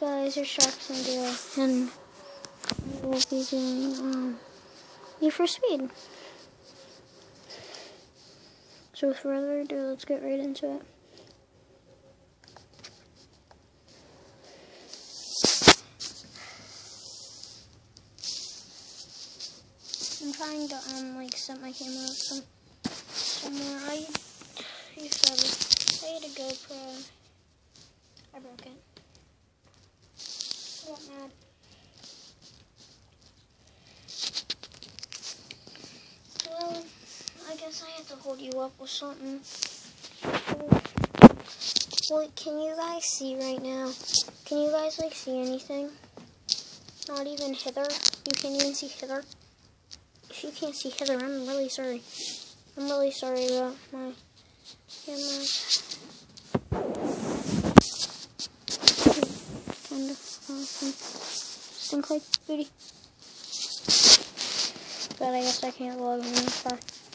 guys, it's Sharks and Deal, and we will be doing um, Need for Speed. So, with further ado, let's get right into it. I'm trying to um like set my camera up some somewhere. I used to have a, I had a GoPro. I broke it. Well, I guess I have to hold you up with something. Well, can you guys see right now? Can you guys like see anything? Not even Hither. You can't even see Hither. If you can't see Hither, I'm really sorry. I'm really sorry about my camera. Kind of awesome. Like booty. But I guess I can't log in.